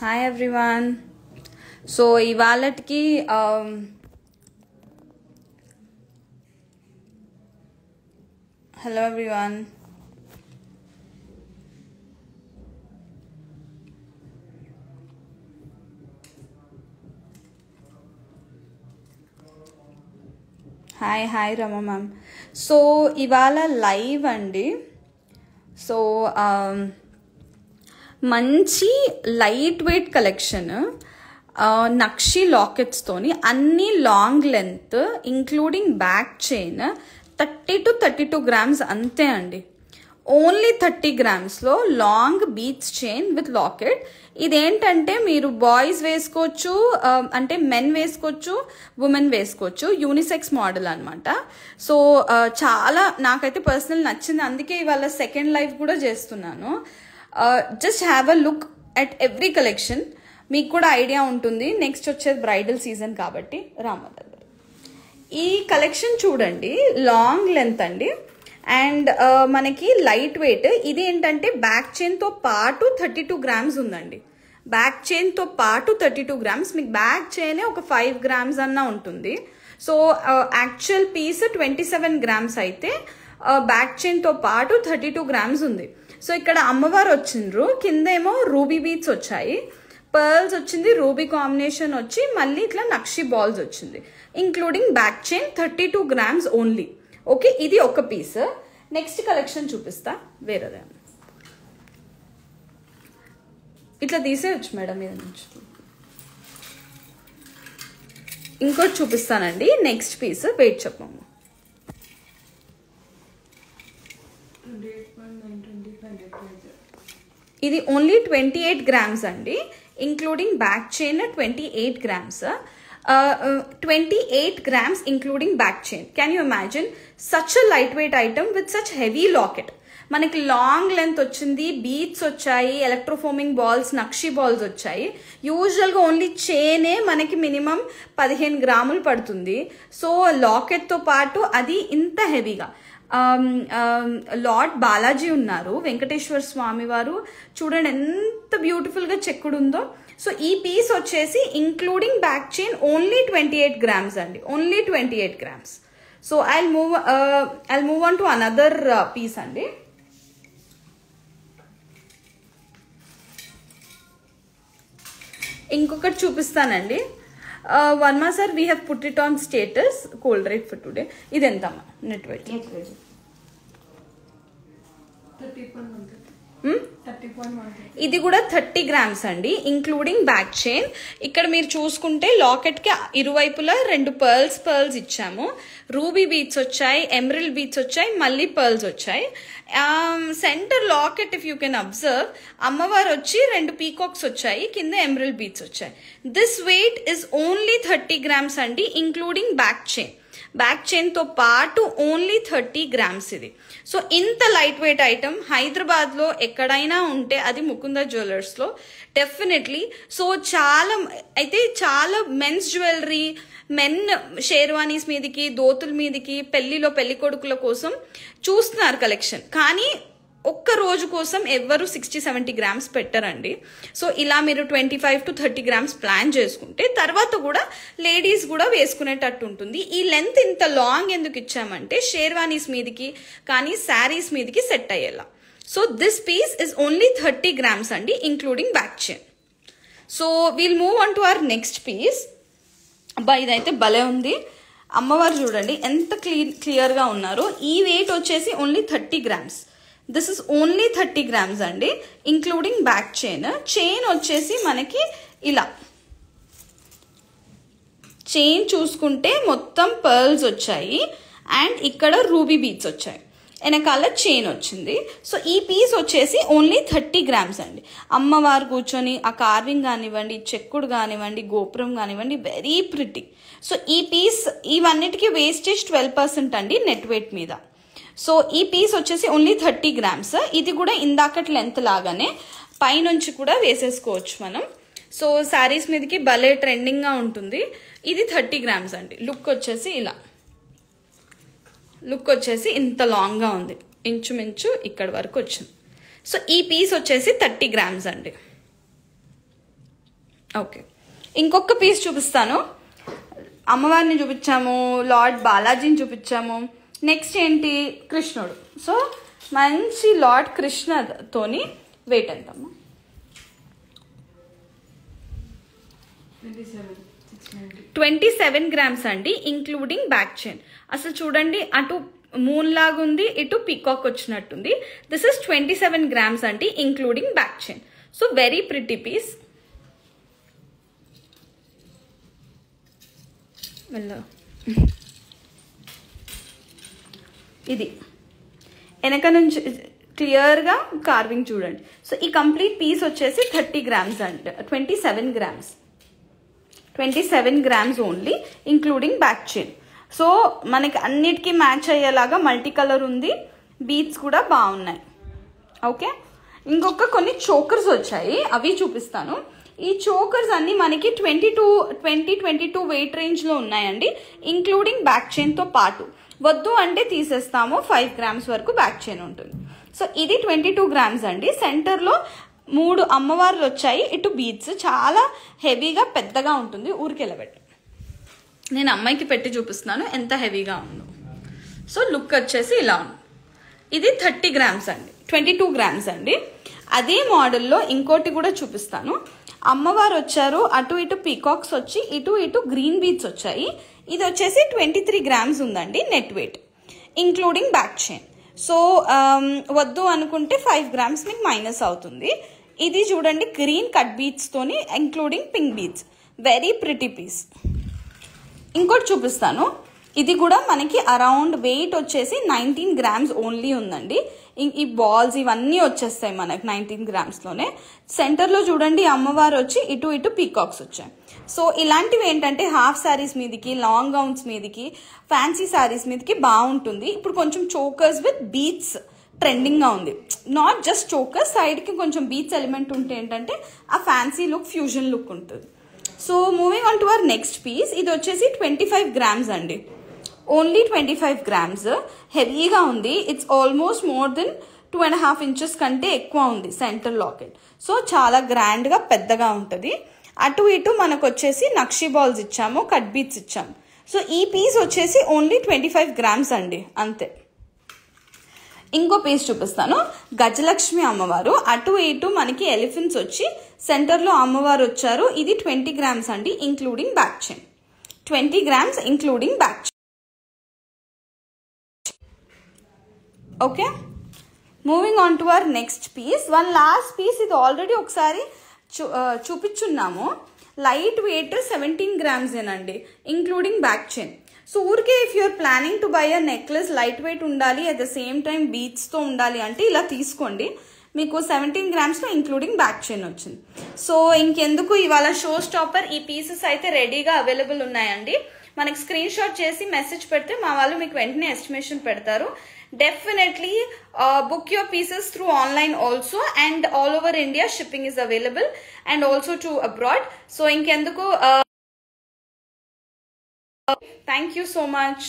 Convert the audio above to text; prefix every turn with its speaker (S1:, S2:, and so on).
S1: Hi everyone so ఇవాళకి hello everyone hi hi Rama ma'am so ఇవాళ live అండి. So మంచి లైట్ వెయిట్ కలెక్షన్ నక్షి లాకెట్స్తోని అన్ని long length including back chain thirty to thirty two grams అంతే అండి. Only thirty గ్రామ్స్లో long beach chain with locket ఇదేంటంటే మీరు బాయ్స్ వేసుకోవచ్చు అంటే మెన్ వేసుకోవచ్చు ఉమెన్ వేసుకోవచ్చు యూనిసెక్స్ మోడల్ అనమాట సో చాలా నాకైతే పర్సనల్ నచ్చింది. అందుకే ఇవాళ సెకండ్ లైఫ్ కూడా చేస్తున్నాను. Just have a look at every collection మీకు కూడా ఐడియా ఉంటుంది. నెక్స్ట్ వచ్చేది బ్రైడల్ సీజన్ కాబట్టి రామదర్ ఈ కలెక్షన్ చూడండి. లాంగ్ లెంత్ అండి. అండ్ uh, మనకి లైట్ వెయిట్ ఇది ఏంటంటే బ్యాక్ చైన్తో పాటు థర్టీ టూ గ్రామ్స్ ఉందండి బ్యాక్ చైన్తో పాటు థర్టీ టూ గ్రామ్స్ మీకు బ్యాక్ చైనే ఒక ఫైవ్ గ్రామ్స్ అన్న ఉంటుంది. So actual piece twenty seven grams అయితే uh, బ్యాక్ చైన్తో పాటు థర్టీ టూ గ్రామ్స్ ఉంది. సో ఇక్కడ అమ్మవారు వచ్చిండ్రు. కిందేమో రూబీ బీట్స్ వచ్చాయి. పర్ల్స్ వచ్చింది రూబీ కాంబినేషన్ వచ్చి మళ్ళీ ఇట్లా నక్షి బాల్స్ వచ్చింది. Including back chain thirty two grams only. Okay ఇది ఒక పీస్. నెక్స్ట్ కలెక్షన్ చూపిస్తా. వేరేదే. ఇట్లా తీసేయచ్చు మేడం మీద నుంచి. ఇంకోటి చూపిస్తానండి. నెక్స్ట్ పీస్ వెయిట్ చెప్పము ఇది ఓన్లీ ట్వంటీ ఎయిట్ గ్రామ్స్ అండి. Including back chain twenty eight grams twenty eight grams including back chain can you imagine such a light weight item with such heavy locket మనకి long length వచ్చింది beads వచ్చాయి electroforming balls నక్షి balls వచ్చాయి. యూజువల్గా only చైనే మనకి minimum పదిహేను గ్రాములు పడుతుంది. So లాకెట్తో పాటు అది ఇంత హెవీగా లార్డ్ బాలాజీ ఉన్నారు వెంకటేశ్వర స్వామి వారు. చూడండి ఎంత బ్యూటిఫుల్గా చెక్కుడు ఉందో. సో ఈ పీస్ వచ్చేసి including back chain only twenty eight grams అండి only twenty eight grams so I move I move on to another piece అండి. ఇంకొకటి చూపిస్తానండి. Varma sir we have put it on status gold rate for today ఇది ఎంతమ్మా net weight ఇది కూడా thirty grams అండి including back chain ఇక్కడ మీరు చూసుకుంటే లాకెట్కి ఇరువైపులా రెండు పర్ల్స్ పర్ల్స్ ఇచ్చాము. రూబీ బీట్స్ వచ్చాయి ఎమరిల్ బీట్స్ వచ్చాయి మళ్ళీ పర్ల్స్ వచ్చాయి. Center locket if you can observe అమ్మవారు వచ్చి రెండు పీకాక్స్ వచ్చాయి కింద ఎమరిల్ బీట్స్ వచ్చాయి. This weight is only thirty grams అండి ఇంక్లూడింగ్ బ్యాక్ చైన్ బ్యాక్ చైన్తో పాటు ఓన్లీ థర్టీ గ్రామ్స్ ఇది. సో ఇంత లైట్ వెయిట్ ఐటమ్ హైదరాబాద్లో ఎక్కడైనా ఉంటే అది ముకుంద జ్యువెలర్స్లో డెఫినెట్లీ సో చాలా అయితే చాలా మెన్స్ జ్యువెలరీ మెన్ షేర్వానీస్ మీదకి దోతుల మీదకి పెళ్ళిలో పెళ్ళి కొడుకుల కోసం చూస్తున్నారు కలెక్షన్ కానీ ఒక్క రోజు కోసం ఎవ్వరు సిక్స్టీ సెవెంటీ గ్రామ్స్ పెట్టరండి. సో ఇలా మీరు twenty five to thirty grams plan చేసుకుంటే తర్వాత కూడా లేడీస్ కూడా వేసుకునేటట్టు ఉంటుంది. ఈ లెంత్ ఇంత లాంగ్ ఎందుకు ఇచ్చామంటే షేర్వానీస్ మీదకి కానీ శారీస్ మీదకి సెట్ అయ్యేలా. So this piece is only thirty grams అండి including back chain so we'll move on to our next piece అబ్బా ఇదైతే భలే ఉంది. అమ్మవారు చూడండి ఎంత క్లీ క్లియర్గా ఉన్నారో. ఈ వెయిట్ వచ్చేసి only thirty grams. This is only thirty grams అండి. ఇంక్లూడింగ్ బ్యాక్ చైన్ చైన్ వచ్చేసి మనకి ఇలా. చైన్ చూసుకుంటే మొత్తం పర్ల్స్ వచ్చాయి. అండ్ ఇక్కడ రూబీ బీట్స్ వచ్చాయి. వెనకాల చైన్ వచ్చింది. సో ఈ పీస్ వచ్చేసి ఓన్లీ థర్టీ గ్రామ్స్ అండి. అమ్మవారు కూర్చొని ఆ కార్వింగ్ కానివ్వండి చెక్కుడు కానివ్వండి గోపురం కానివ్వండి వెరీ ప్రిటీ సో ఈ పీస్ ఇవన్నిటికీ వేస్టేజ్ ట్వెల్వ్ పర్సెంట్ అండి నెట్ వెయిట్ మీద. సో ఈ పీస్ వచ్చేసి ఓన్లీ థర్టీ గ్రామ్స్ ఇది కూడా ఇందాకటి లెంత్ లాగానే పైనుంచి కూడా వేసేసుకోవచ్చు మనం. సో శారీస్ మీదకి భలే ట్రెండింగ్గా ఉంటుంది. ఇది థర్టీ గ్రామ్స్ అండి. లుక్ వచ్చేసి ఇలా. లుక్ వచ్చేసి ఇంత లాంగ్గా ఉంది. ఇంచుమించు ఇక్కడ వరకు వచ్చింది. సో ఈ పీస్ వచ్చేసి థర్టీ గ్రామ్స్ అండి. ఓకే ఇంకొక పీస్ చూపిస్తాను. అమ్మవారిని చూపించాము లార్డ్ బాలాజీని చూపించాము. నెక్స్ట్ ఏంటి? కృష్ణుడు. సో మంచి లార్డ్ కృష్ణతోని వెయిట్ ఎంతమ్మా ట్వంటీ సెవెన్ గ్రామ్స్ అండి ఇంక్లూడింగ్ బ్యాక్ చైన్ అసలు చూడండి అటు మూన్ లాగా ఉంది ఇటు పీకాక్ వచ్చినట్టుంది. This is twenty seven grams అండి including back chain so very pretty piece ఇది. వెనక నుంచి క్లియర్గా కార్వింగ్ చూడండి. సో ఈ కంప్లీట్ పీస్ వచ్చేసి thirty grams and twenty seven grams. Twenty seven grams only including back chain so మనకి అన్నిటికీ మ్యాచ్ అయ్యేలాగా మల్టీ కలర్ ఉంది బీట్స్ కూడా బాగున్నాయి. ఓకే? ఇంకొక కొన్ని చోకర్స్ వచ్చాయి అవి చూపిస్తాను. ఈ చోకర్స్ అన్ని మనకి twenty two twenty twenty two weight రేంజ్లో ఉన్నాయండి ఇంక్లూడింగ్ బ్యాక్ చైన్తో పాటు. వద్దు అంటే తీసేస్తాము. ఫైవ్ గ్రామ్స్ వరకు బ్యాక్ చైన్ ఉంటుంది. సో ఇది ట్వంటీ టూ గ్రామ్స్ అండి సెంటర్లో మూడు అమ్మవార్లు వచ్చాయి. ఇటు బీట్స్ చాలా హెవీగా పెద్దగా ఉంటుంది. ఊరికెళ్ళబెట్టి నేను అమ్మాయికి పెట్టి చూపిస్తున్నాను. ఎంత హెవీగా ఉందో. సో లుక్ వచ్చేసి ఇలా ఉంది. ఇది థర్టీ గ్రామ్స్ అండి. ట్వంటీ టూ గ్రామ్స్ అండి. అదే మోడల్లో ఇంకోటి కూడా చూపిస్తాను. అమ్మవారు వచ్చారు. అటు ఇటు పీకాక్స్ వచ్చి ఇటు ఇటు గ్రీన్ బీట్స్ వచ్చాయి. ఇది వచ్చేసి ట్వంటీ త్రీ గ్రామ్స్ ఉందండి net weight including back chain so వద్దు అనుకుంటే ఫైవ్ గ్రామ్స్ మీకు మైనస్ అవుతుంది. ఇది చూడండి green cut బీట్స్తోని including pink beads very pretty piece ఇంకోటి చూపిస్తాను. ఇది కూడా మనకి అరౌండ్ వెయిట్ వచ్చేసి నైన్టీన్ గ్రామ్స్ ఓన్లీ ఉందండి. ఈ బాల్స్ ఇవన్నీ వచ్చేస్తాయి మనకి నైన్టీన్ గ్రామ్స్లోనే సెంటర్లో చూడండి అమ్మవారు వచ్చి ఇటు ఇటు పీకాక్స్ వచ్చాయి. సో ఇలాంటివి ఏంటంటే హాఫ్ శారీస్ మీదకి లాంగ్ గౌన్స్ మీదకి ఫ్యాన్సీ శారీస్ మీదకి బాగుంటుంది. ఇప్పుడు కొంచెం చోకర్స్ విత్ బీట్స్ ట్రెండింగ్గా ఉంది. నాట్ జస్ట్ చోకర్ సైడ్కి కొంచెం బీచ్ ఎలిమెంట్ ఉంటే ఏంటంటే ఆ ఫ్యాన్సీ లుక్ ఫ్యూజన్ లుక్ ఉంటుంది. So moving on to our next piece ఇది వచ్చేసి ట్వంటీ ఫైవ్ గ్రామ్స్ అండి. ఓన్లీ ట్వంటీ ఫైవ్ గ్రామ్స్ హెవీగా ఉంది it's almost more than two and half inches కంటే ఎక్కువ ఉంది సెంటర్ లాకెట్ సో చాలా గ్రాండ్గా పెద్దగా ఉంటుంది. అటు ఇటు మనకు వచ్చేసి నక్షి బాల్స్ ఇచ్చాము కట్ బీట్స్ ఇచ్చాము. సో ఈ పీస్ వచ్చేసి ఓన్లీ ట్వంటీ ఫైవ్ గ్రామ్స్ అండి అంతే. ఇంకో పీస్ చూపిస్తాను. గజలక్ష్మి అమ్మవారు అటు ఇటు మనకి ఎలిఫెంట్స్ వచ్చి సెంటర్లో అమ్మవారు వచ్చారు. ఇది ట్వంటీ గ్రామ్స్ అండి including back chain. Twenty grams including back chain. Okay? Moving on to our next piece one last piece ఇది ఆల్రెడీ ఒకసారి చూ చూపించున్నాము లైట్ వెయిట్ సెవెంటీన్ గ్రామ్స్ ఏనండి ఇంక్లూడింగ్ బ్యాక్ చైన్ సో ఊరికే if you're planning to buy a necklace light weight ఉండాలి at the same time బీచ్తో ఉండాలి అంటే ఇలా తీసుకోండి. మీకు సెవెంటీన్ గ్రామ్స్లో ఇంక్లూడింగ్ బ్యాక్ చైన్ వచ్చింది. సో ఇంకెందుకు ఇవాళ షో స్టాపర్ ఈ పీసెస్ అయితే రెడీగా అవైలబుల్ ఉన్నాయండి. మనకి స్క్రీన్ షాట్ చేసి మెసేజ్ పెడితే మా వాళ్ళు మీకు వెంటనే ఎస్టిమేషన్ పెడతారు. Definitely book your pieces through online also and all over India shipping is available and also to abroad so ఇంకెందుకు థ్యాంక్ యూ సో మచ్